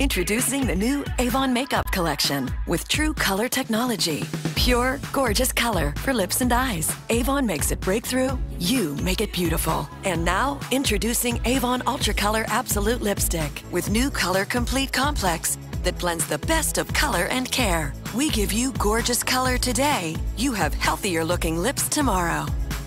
Introducing the new Avon Makeup Collection with True Color Technology. Pure, gorgeous color for lips and eyes. Avon makes it breakthrough, you make it beautiful. And now, introducing Avon Ultra Color Absolute Lipstick with new Color Complete Complex that blends the best of color and care. We give you gorgeous color today. You have healthier looking lips tomorrow.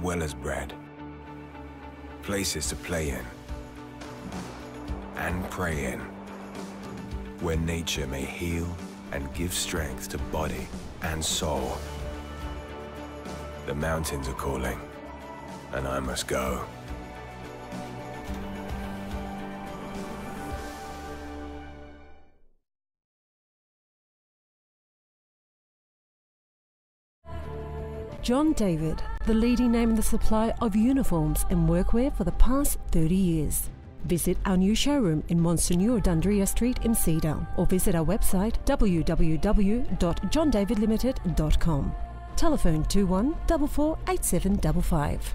well as bread, places to play in and pray in, where nature may heal and give strength to body and soul. The mountains are calling, and I must go. John David, the leading name in the supply of uniforms and workwear for the past 30 years. Visit our new showroom in Monsignor Dundria Street in Cedar or visit our website www.johndavidlimited.com. Telephone 21 448755.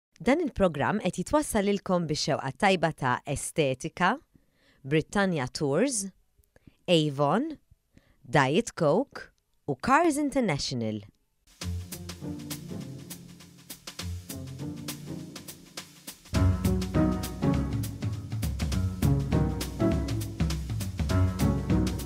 Dan il-programm qed jitwassal lilkom bix-xewqa t-tajba ta' Estetika, Brittanja Tours, Avon, Diet Coke u Cars International.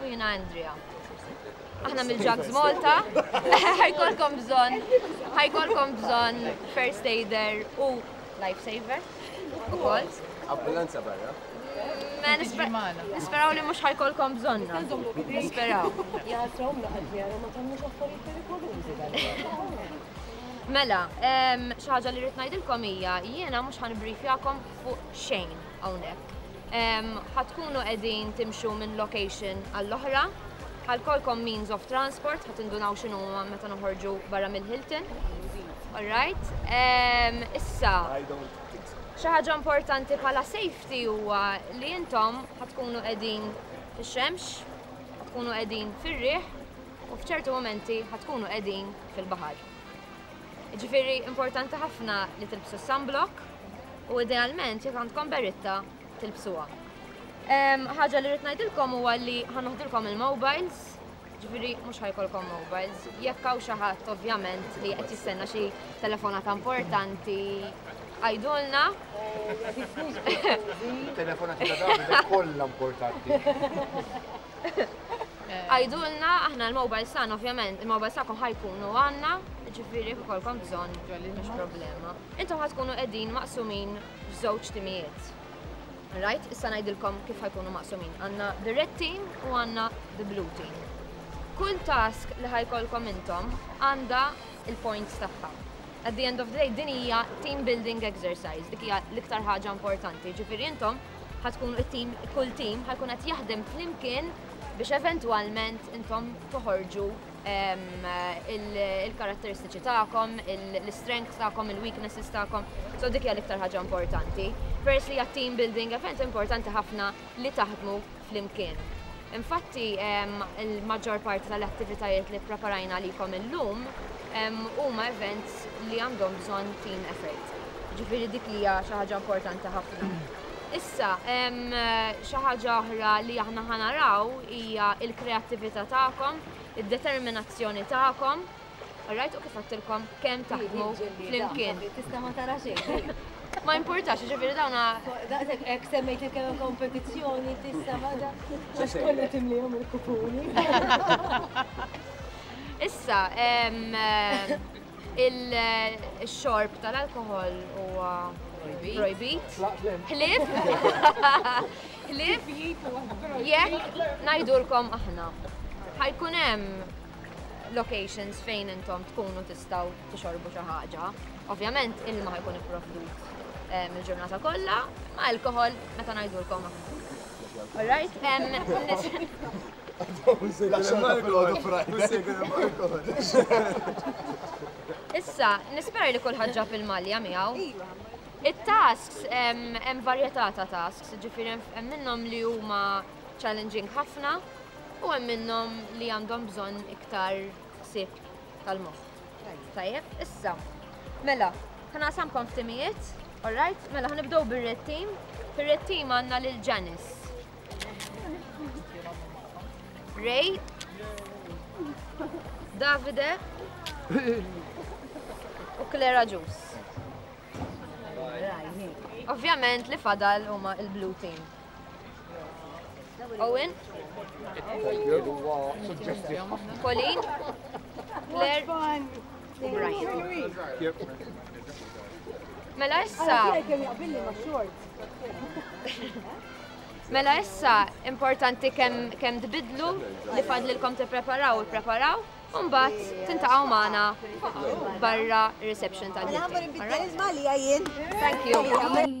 U jiena Andrea. Aħna mill-Jugs Malta, ħajkolkom bżonn, ħajkolkom bżonn first aider u lifesaver. Ukoll. Ambulanza barra. Ma nisper- Nisperaw li mhux ħajkolkom bżonna. Nisperaw. Jgħasrawm laqad jgħara ma tagħmlux affarijiet perikolużi dan. Mela, em, xi ħaġa li rrid ngħidilkom hija jiena mhux ħanbrifjakom fuq xejn hawnhekk. Ħa tkunu qegħdin timxu minn location għall-oħra, ħa jkollkom means of transport, ħa tindunaw x'inhuma meta noħorġu barra mill-Hilton. All right. Issa, xi ħaġa importanti bħala safety huwa li intom ħa tkunu qegħdin fix-xemx, ħa tkunu qegħdin fir-riħ u f'ċertu momenti ħa tkunu qegħdin fil-baħar. Jiġifieri importanti ħafna li tilbsu s-sunblock u idealment jekk għandkom beritta tilbsuha. Ħaġa li rrid ngħidilkom huwa li ħanoħdilkom il-mobiles, ġifieri mhux ħajkolkom mobiles. Jekk hawn xi ħadd ovvjament li qed jistenna xi telefonata importanti għajdulna. Telefonati ta' dawn kollha importanti. Għajdulna, aħna l-mobile san, ovvjament, il-mobile sakom ħajkunu għanna, ġifiri kolkom bżon, mux problema. Intom ħatkunu edin maqsumin f'żewġ timijiet. Right, issa najdilkom kif ħajkunu maqsumin. Għanna the red team u għanna the blue team. Kull task li ħajkolkom intom għanda il-points tagħha. At the end of the day, din hija team building exercise, dik hija l-iktar ħaġa importanti. Ġifiri intom ħatkun it-tim, kull tim ħajkun qed jaħdem flimkien biex eventwalment intom toħorġu il-karatteristiċi tagħkom, l-strengths tagħkom, il-weaknesses tagħkom, so dik hija l-iktar ħaġa importanti. Peress li hija team building event importanti ħafna li taħdmu flimkien. Infatti, l-maġġor parti tal-attivitajiet li ppreparajna għalikom illum huma events li għandhom bżonn team effort. Ġifieri dik li hija xi ħaġa importanti ħafna. Issa, xi ħaġa oħra li aħna ħa naraw hija l-kreattività tagħkom, id-determinazzjoni tagħkom, Alright, u kif għattilkom kemm taħdmu flimkien. Tista' ma tara xejn. Ma importax, ġifieri dawna. Daqshekk hekk semmejt il-kemm kompetizzjoni tista' ma da. Għax kollha timlihom il-kupuni. Issa, il-xorb tal-alkohol huwa projbit. Ħlif. Ħlif. Jekk ngħidulkom aħna. Ħajkun hemm locations fejn intom tkunu tistaw tixorbu xi ħaġa. Ovvjament ilma ħajkun ipprovdut eh, mill-ġurnata kollha, ma alkohol meta ngħidulkom aħna. All right? Issa, nispera li kull ħaġa fil-malja miegħu. Iva, It-tasks, hemm varjetà ta' tasks, ġifieri hemm minnhom li huma challenging ħafna, u hemm minnhom li għandhom bżonn iktar ħsieb tal-moħħ. Tajjeb, issa. Mela, ħanaqsamkom f'timijiet, alright? Mela ħanibdew bir-red team. Fir-red team għandna lil Janice. Ray. Davide. U Clara Ġus. Ovvjament li fadal huma il-blue team. Owen. Colleen. Claire. Mela issa. Mela issa importanti kemm tbidlu li fadlilkom tippreparaw u preparaw. U mbagħad tintaqgħu magħna barra reception tal-Hilton. Thank you.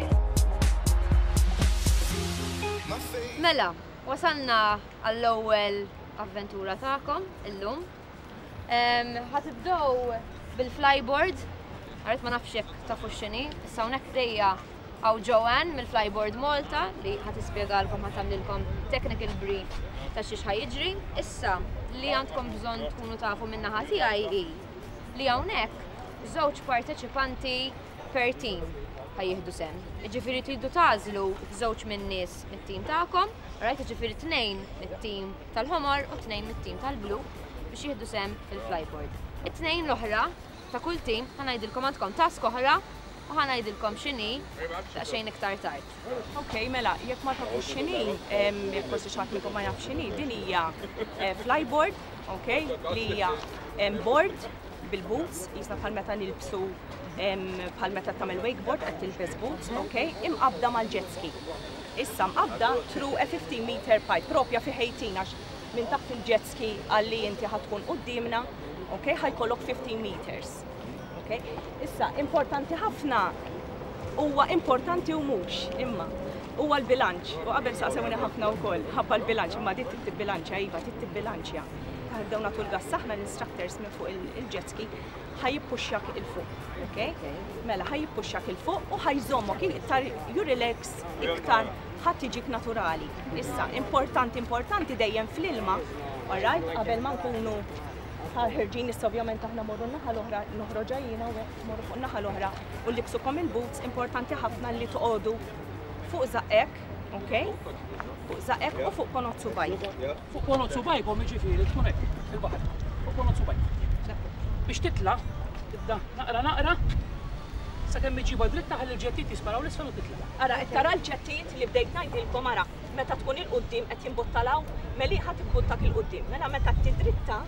Mela, wasalna għall-ewwel avventura tagħkom illum. Ħatibdew bil-flyboard, għaret ma nafx jekk tafu x'inhi, issa hawnhekk dejja għaw Joanne mill-Flyboard Malta li ħat ispiegalkom ħat għamlilkom technical brief ta' xiex ħajġri. Issa li għandkom bżon tkunu tafu minna ħati għaj li għawnek żewġ parteċipanti per team ħaj jihdu sem. Ġifiri tridu tażlu żewġ minn nies mit-tim tagħkom, rajt ġifiri tnejn mit-tim tal-ħomor u tnejn mit-tim tal-blu biex jihdu sem fil-flyboard. It-tnejn l-oħra ta' kull tim ħanajdilkom għandkom task oħra u ħanajdilkom x'inhi ta' xejn iktar tard. Ok, mela, jekk ma tafu xini, jekk forsi xaħat minnkom ma jaf xini, din hija eh, flyboard, ok, li hija board bil-boots, jisna bħal meta nilbsu bħal meta tagħmel wakeboard qed tilbes boots, ok, imqabda mal-jet ski. Issa mqabda tru a 15 meter pipe propja fi ħejtin għax minn taħt il-jet ski għalli inti ħatkun qudiemna, ok, ħajkollok 15 meters. Okay. Issa, importanti ħafna huwa importanti u mhux, imma huwa l-bilanċ. U qabel saqsewni ħafna wkoll ħabba l-bilanċ, imma dit tittib bilanċja iva, tittib bilanċja. Għaddew nagħtu l-gas saħna l-instructors minn fuq il-jet ski ħajippuxxak il-fuq. Okay? Mela ħajippuxxak il-fuq u ħajżommok iktar you relax iktar ħadd iġik naturali. Issa, importanti, importanti dejjem fl-ilma, all right, qabel ma nkunu Sar ħerġin issa ovvjament aħna morru naħa l-oħra, noħroġ ġajjina u morru fuq naħa l-oħra u libsukom il-boots importanti ħafna li toqogħdu fuq zaqek, ok? Fuq zaqek u fuq konozzu bajk. Fuq konozzu bajk u miġifieri tkun hekk il-baħar. Fuq konozzu bajk. Biex titla, tibda naqra naqra, sa kemm iġiba dritta ħalli l-ġettit jisparaw l-isfel u titla. Ara, qed tara l-ġettit li bdejt ngħidilkom ara, Meta tkun il quddiem qed jimbottalaw, meli ħa tibbuttak il quddiem Mela meta t-tidritta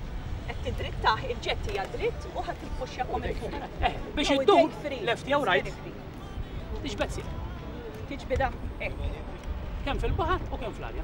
qed tidrittah il-ġett hija dritt u ħa tippuxxjakom il fuq. Eh, biex iddur left jew right. Tiġbed sieq. Tiġbidha hekk. Kemm fil-baħar u kemm fl-arja.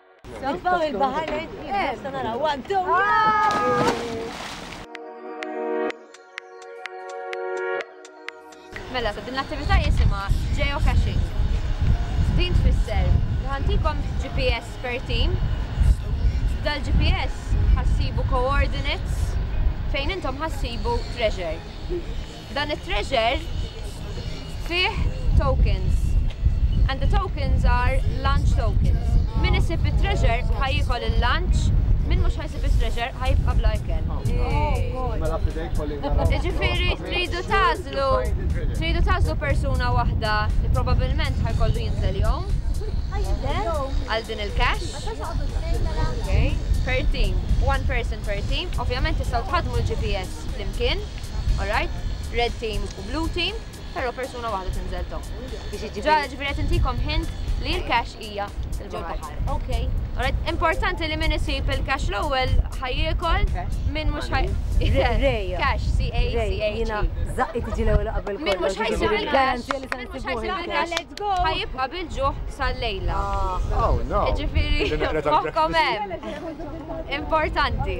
Nitfaw il-baħar lejn nista' nara one two. Mela, sa din l-attività jisimha geocaching. Din tfisser li ħantikom GPS per team. Dal-GPS ħassibu coordinates fejn intom ħassibu treasure. Dan it-treasure fih tokens and the tokens are lunch tokens. Min isib it-treasure ħajjikol il-lunch Min mux ħajsib il-treasure, ħajibqa bla ikel. Ġifiri, tridu tazlu, tridu tazlu persuna wahda li probabilment ħajkollu jinżel jom. Għal din il-cash. Per team, one person per team. Ovvjament tistaw tħadmu l-GPS flimkien. Alright? Red team u blue team, pero persuna waħda tinżel to. Ġara ġifiri qed intikom hint li l-cash hija il-baħar. Ok. Alright, importanti li min isib il-cash l-ewwel ħajjekol min mhux ħaj. Reja. Cash, C A C A. Jina zaqqi tiġi l-ewwel qabel. Min mhux ħajsib il-cash. Min mhux ħajsib il-cash. Let's go. Ħajibqa' bil-ġuħ sal-lejla. Ah. Oh no. Ġifiri, moħkom hemm. Importanti.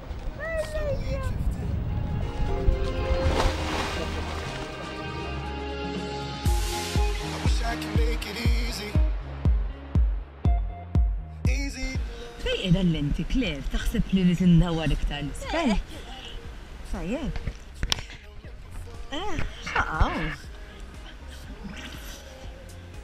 Fejqilha l-lenti, Claire, taħseb li rrid indawwar iktar l-isfel? Tajjeb. Eh, x'aqgħu?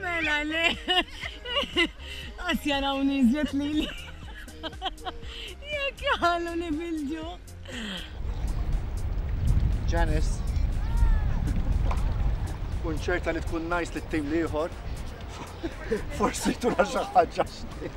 Mela le. Asja raw nizjet li li. Jek jgħallu li bil-ġu. Janice, kun ċerta li tkun najs li t-tim liħor, forsi tura xaħġa xnejt.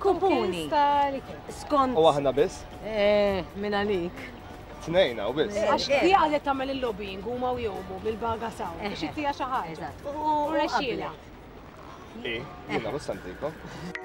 Kupuni. Skont. U aħna biss? Eh, minn għalik. Tnejn hawn biss. Eh, għax eh. tija għadet tagħmel il-lobbying huma u jomu bil-baga saw. Eh, biex ittija xi ħaġa. U rexxiela. Li, jiena mhux santikom.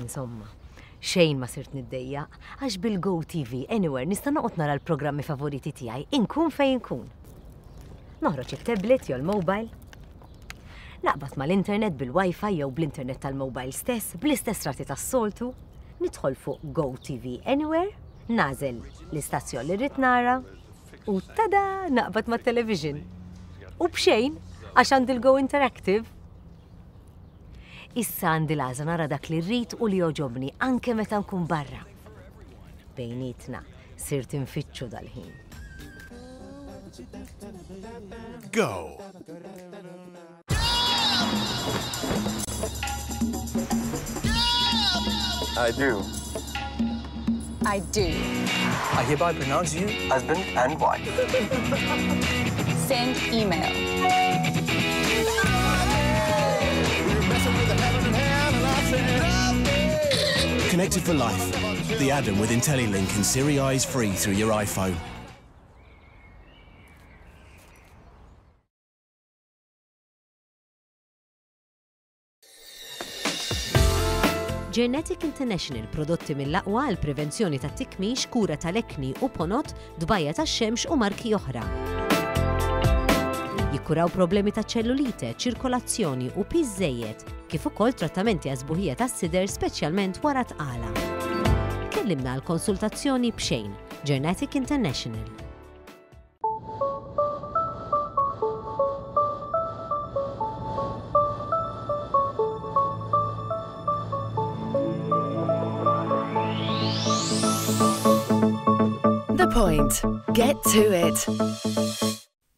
Insomma, xejn ma sirt niddejjaq, għax bil-Go TV Anywhere nista' noqgħod nara l-programmi favoriti tiegħi inkun fejn inkun. Noħroġ it-tablet jew l-mobile, naqbad mal-internet bil-wifi jew bl-internet tal-mobile stess bl-istess rati tas-soltu, nidħol fuq Go TV Anywhere, nażel l-istazzjon li rrid nara u tada naqbad mat-television. U b'xejn għax għandi l-Go Interactive Issa għandi l-għażla nara dak li rrid u li jogħġobni anke meta nkun barra. Bejnietna, sirt infittxu dal-ħin. Go! I do. I do. I hereby pronounce you husband and wife. Send email. Connected for life. The Adam with IntelliLink and Siri Eyes free through your iPhone. Genetic International prodotti mill-aqwa għal prevenzjoni ta' tikmix, kura tal-ekni u ponot, dbajja ta' xemx u marki oħra. Jikkuraw problemi ta' ċellulite, ċirkolazzjoni u piżżejjed, kif ukoll trattamenti għazbuħija ta' sider speċjalment wara tqala. Kellimna għal konsultazzjoni b'xejn, Genetic International. The point. Get to it.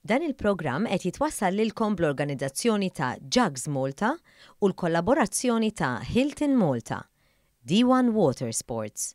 Dan il-programm qed jitwassal lilkom bl-organizzazzjoni ta' Jugs Malta u l-kollaborazzjoni ta' Hilton Malta, D1 Water Sports,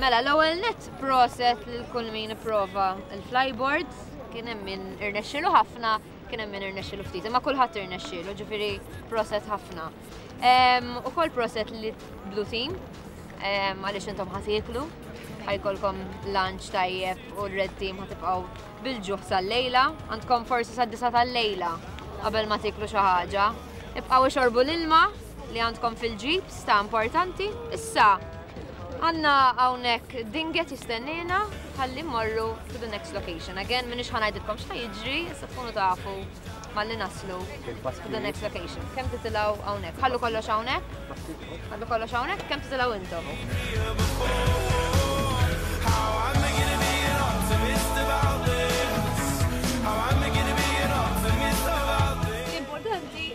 Mela, l-ewwel net proset lil kull min prova l-flyboards kien hemm min irnexxilu ħafna, kien hemm min irnexxielu ftit, imma kulħadd irnexxielu, ġifieri proset ħafna. U kol proset li Blue Team, għaliex intom ħatiklu, ħajkolkom lunch tajjeb u l-Red Team ħatibqaw bil-ġuħ sal-lejla, għandkom forsi sad-disa tal-lejla qabel ma tiklu xi ħaġa. Ibqgħu xorbu l-ilma, li għandkom fil-ġib sta importanti. Issa, għanna għawnek dinget jistennina għalli morru to the next location. Again, minix ħanajdilkom xta jġri, issa tkunu tafu malli naslu to the next location. Kem titilaw għawnek? Għallu kollox għawnek? Għallu kollox għawnek? Kem titilaw intom?